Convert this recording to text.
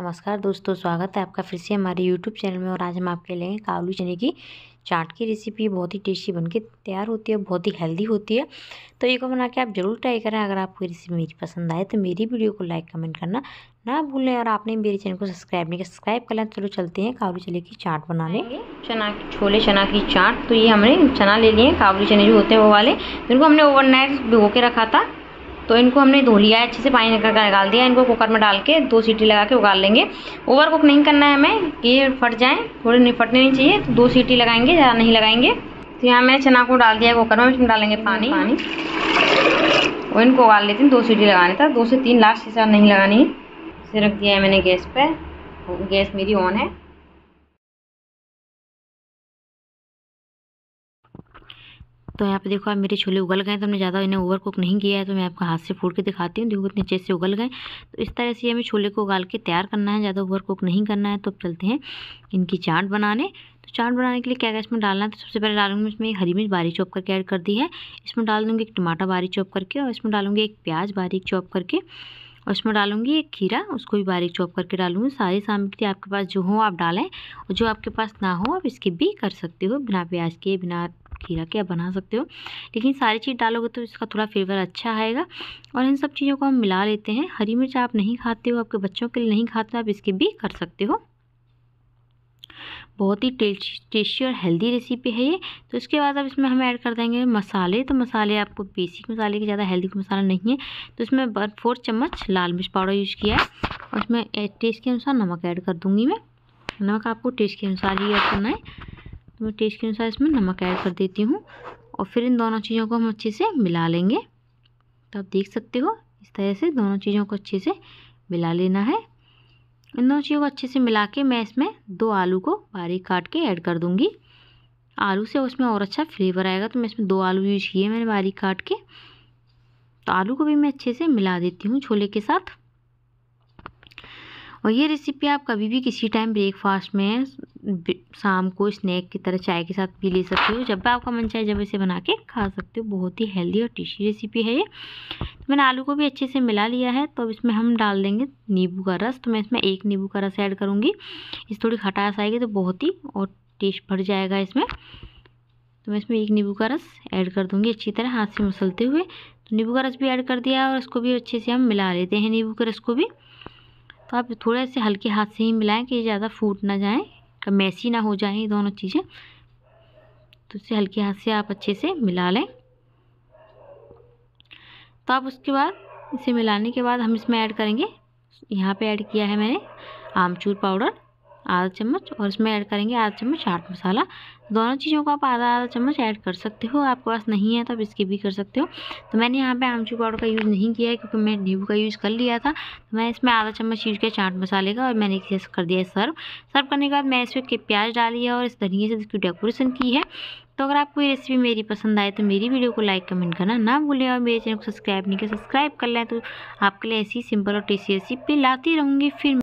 नमस्कार दोस्तों, स्वागत है आपका फिर से हमारे यूट्यूब चैनल में और आज हम आपके लिए काबुली चने की चाट की रेसिपी बहुत ही टेस्टी बनके तैयार होती है बहुत ही हेल्दी होती है। तो एक बार बना के आप ज़रूर ट्राई करें, अगर आपको रेसिपी मेरी पसंद आए तो मेरी वीडियो को लाइक कमेंट करना ना भूलें और आपने मेरे चैनल को सब्सक्राइब नहीं किया सब्सक्राइब कर लें। चलो चलते हैं काबुली चने की चाट बना बनाने। चना छोले चना की चाट तो ये हमने चना ले लिए काबुली चने जो होते हैं वो वाले। इनको हमने ओवरनाइट भिगो के रखा था। तो इनको हमने धो लिया है अच्छे से पानी निकल कर निकाल दिया इनको कुकर में डाल के दो सीटी लगा के उगाल लेंगे। ओवर कुक नहीं करना है हमें कि ये फट जाए थोड़े नहीं फटने नहीं चाहिए तो दो सीटी लगाएँगे ज़्यादा नहीं लगाएँगे। तो यहाँ मैंने चना को डाल दिया है कुकर में इसमें डालेंगे पानी। पानी। और इनको उगाल लेते हैं दो सीटी लगाने था दो से तीन लास्ट से नहीं लगानी। इसे रख दिया है मैंने गैस पर गैस मेरी ऑन है। तो यहाँ पे देखो, आप मेरे छोले उगल गए तो हमने ज़्यादा इन्हें ओवर कुक नहीं किया है तो मैं आपको हाथ से फोड़ के दिखाती हूँ। देखो इतने अच्छे से उगल गए। तो इस तरह से हमें छोले को उगाल के तैयार करना है, ज़्यादा ओवर कुक नहीं करना है। तो चलते हैं इनकी चाट बनाने। तो चाट बनाने के लिए क्या क्या इसमें डालना है? तो सबसे पहले डालूँगी इसमें हरी मिर्च बारीक चॉप करके ऐड कर दी है। इसमें डाल दूँगी एक टमाटर बारीक चॉप करके और इसमें डालूँगी एक प्याज बारीक चॉप करके और इसमें डालूँगी एक खीरा, उसको भी बारीक चॉप करके डालूँगी। सारी सामग्री आपके पास जो हो आप डालें और जो आपके पास ना हो आप इसकी भी कर सकते हो। बिना प्याज के, बिना खीरा के आप बना सकते हो। लेकिन सारी चीज़ डालोगे तो इसका थोड़ा फ्लेवर अच्छा आएगा। और इन सब चीज़ों को हम मिला लेते हैं। हरी मिर्च आप नहीं खाते हो, आपके बच्चों के लिए नहीं खाते आप इसके भी कर सकते हो। बहुत ही टेस्टी और हेल्दी रेसिपी है ये। तो इसके बाद अब इसमें हम ऐड कर देंगे मसाले। तो मसाले आपको बेसिक मसाले के ज़्यादा हेल्दी मसाला नहीं है। तो इसमें वन फोर चम्मच लाल मिर्च पाउडर यूज़ किया है। और इसमें टेस्ट के अनुसार नमक ऐड कर दूँगी मैं। नमक आपको टेस्ट के अनुसार ही ऐड करना है। तो मैं टेस्ट के अनुसार इसमें नमक ऐड कर देती हूँ और फिर इन दोनों चीज़ों को हम अच्छे से मिला लेंगे। तो आप देख सकते हो, इस तरह से दोनों चीज़ों को अच्छे से मिला लेना है। इन दोनों चीज़ों को अच्छे से मिला के मैं इसमें दो आलू को बारीक काट के ऐड कर दूँगी। आलू से उसमें और अच्छा फ्लेवर आएगा तो मैं इसमें दो आलू यूज़ किए मैंने बारीक काट के। तो आलू को भी मैं अच्छे से मिला देती हूँ छोले के साथ। और ये रेसिपी आप कभी भी किसी टाइम ब्रेकफास्ट में शाम को स्नैक की तरह चाय के साथ भी ले सकते हो। जब भी आपका मन चाहे, जब इसे बना के खा सकते हो। बहुत ही हेल्दी और टेस्टी रेसिपी है ये। तो मैंने आलू को भी अच्छे से मिला लिया है। तो अब इसमें हम डाल देंगे नींबू का रस। तो मैं इसमें एक नींबू का रस ऐड करूँगी। इस थोड़ी खटास आएगी तो बहुत ही और टेस्ट बढ़ जाएगा इसमें। तो मैं इसमें एक नींबू का रस ऐड कर दूँगी अच्छी तरह हाथ से मसलते हुए। तो नींबू का रस भी ऐड कर दिया और इसको भी अच्छे से हम मिला लेते हैं नींबू के रस को भी। तो आप थोड़े से हल्के हाथ से ही मिलाएँ कि ज़्यादा फूट ना जाए मैसी ना हो जाए दोनों चीज़ें। तो इसे हल्के हाथ से आप अच्छे से मिला लें। तो आप उसके बाद, इसे मिलाने के बाद हम इसमें ऐड करेंगे। यहाँ पे ऐड किया है मैंने आमचूर पाउडर। आधा चम्मच और इसमें ऐड करेंगे आधा चम्मच चाट मसाला। दोनों चीज़ों को आप आधा आधा चम्मच ऐड कर सकते हो। आपके पास नहीं है तो आप इसके भी कर सकते हो। तो मैंने यहाँ पे आमचूर पाउडर का यूज़ नहीं किया है क्योंकि मैं नींबू का यूज़ कर लिया था। तो मैं इसमें आधा चम्मच यूज़ किया चाट मसाले का और मैंने इसे कर दिया है सर्व। सर्व करने के बाद मैं इसमें प्याज डाली है और इस धनिए से इसकी डेकोरेशन की है। तो अगर आपको ये रेसिपी मेरी पसंद आए तो मेरी वीडियो को लाइक कमेंट करना ना भूलें और मेरे चैनल को सब्सक्राइब नहीं किया, सब्सक्राइब कर लें तो आपके लिए ऐसी सिंपल और टेस्टी रेसिपी लाती रहूँगी। फिर